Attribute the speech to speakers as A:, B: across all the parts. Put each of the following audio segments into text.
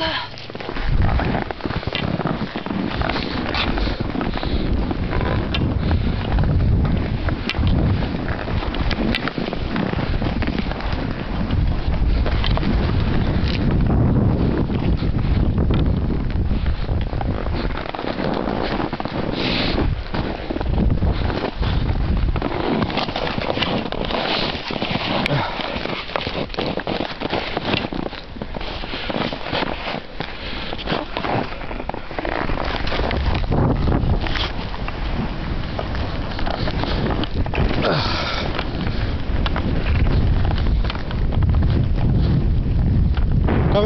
A: さ。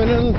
A: Kami nun